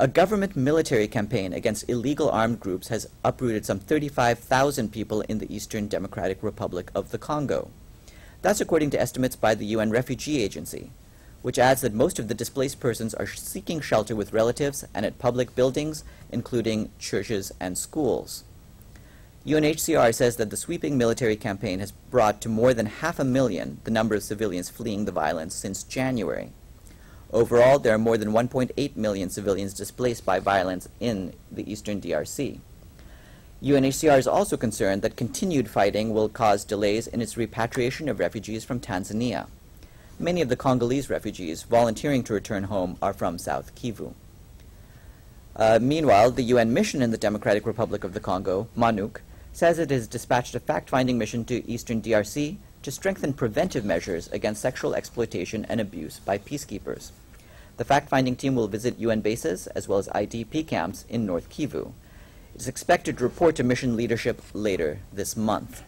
A government military campaign against illegal armed groups has uprooted some 35,000 people in the Eastern Democratic Republic of the Congo. That's according to estimates by the UN Refugee Agency, which adds that most of the displaced persons are seeking shelter with relatives and at public buildings, including churches and schools. UNHCR says that the sweeping military campaign has brought to more than half a million the number of civilians fleeing the violence since January. Overall, there are more than 1.8 million civilians displaced by violence in the eastern DRC. UNHCR is also concerned that continued fighting will cause delays in its repatriation of refugees from Tanzania. Many of the Congolese refugees volunteering to return home are from South Kivu. Uh, meanwhile, the UN mission in the Democratic Republic of the Congo, MONUC, says it has dispatched a fact-finding mission to eastern DRC to strengthen preventive measures against sexual exploitation and abuse by peacekeepers. The fact-finding team will visit UN bases as well as IDP camps in North Kivu. It is expected to report to mission leadership later this month.